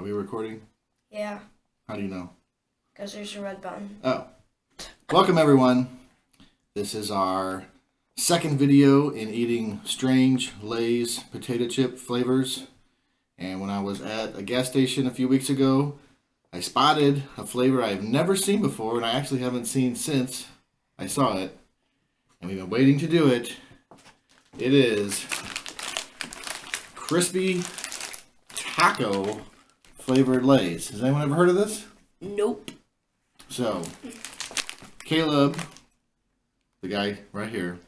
Are we recording? Yeah, How do you know? because there's a red button. Oh. Welcome, everyone. This is our second video in eating strange Lay's potato chip flavors. And when I was at a gas station a few weeks ago, I spotted a flavor I've never seen before, and I actually haven't seen since I saw it. And we've been waiting to do it. It is crispy taco flavored Lay's. Has anyone ever heard of this? Nope. So, Caleb, the guy right here,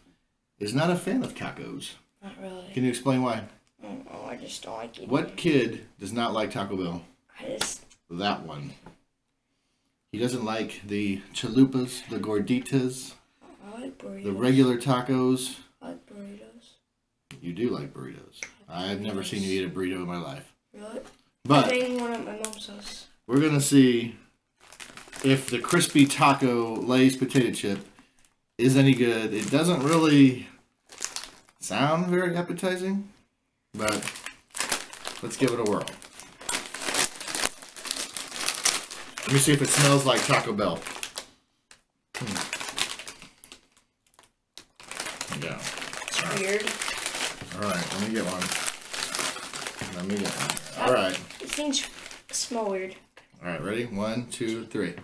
is not a fan of tacos. Not really. Can you explain why? Oh, I just don't like it. What kid does not like Taco Bell? I just That one. He doesn't like the chalupas, the gorditas, I like burritos. the regular tacos. I like burritos. You do like burritos. I've never seen you eat a burrito in my life. But think one at my mom's house. we're going to see if the crispy taco Lay's potato chip is any good. It doesn't really sound very appetizing, but let's give it a whirl. Let me see if it smells like Taco Bell. Hmm. Yeah. It's weird. All right, let me get one. Let me get one. All right. These things smell weird. All right, ready? One, two, three.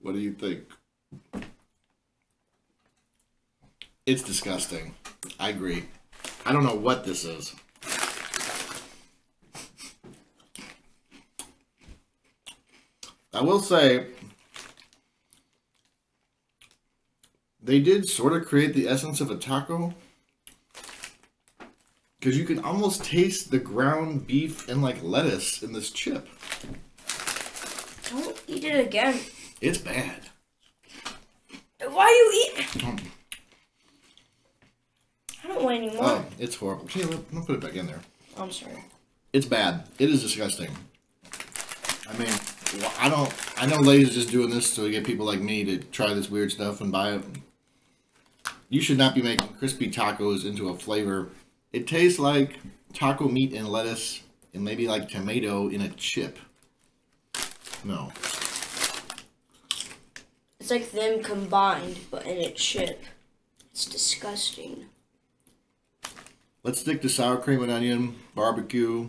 What do you think? It's disgusting. I agree. I don't know what this is. I will say they did sort of create the essence of a taco because you can almost taste the ground beef and like lettuce in this chip. Don't eat it again. It's bad. Why are you eat? Hmm. I don't want any more. Oh, it's horrible. Here, let, let me put it back in there. I'm sorry. It's bad. It is disgusting. I well, I don't. I know Lay's is just doing this to get people like me to try this weird stuff and buy it. You should not be making crispy tacos into a flavor. It tastes like taco meat and lettuce and maybe like tomato in a chip. No. It's like them combined, but in a chip. It's disgusting. Let's stick to sour cream and onion, barbecue,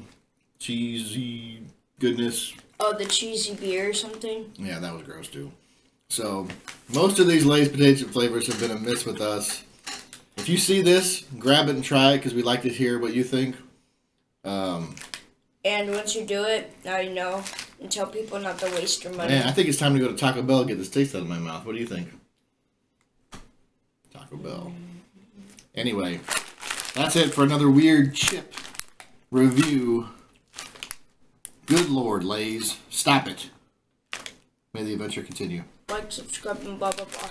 cheesy goodness. Oh, the cheesy beer or something. Yeah, that was gross too. So, most of these Lay's potato flavors have been a miss with us. If you see this, grab it and try it because we'd like to hear what you think. Um, And once you do it, now you know. And tell people not to waste your money. man, I think it's time to go to Taco Bell and get this taste out of my mouth. What do you think? Taco Bell. Anyway, that's it for another weird chip review. Good lord, Lay's. Stop it. May the adventure continue. Like, subscribe, and blah, blah, blah.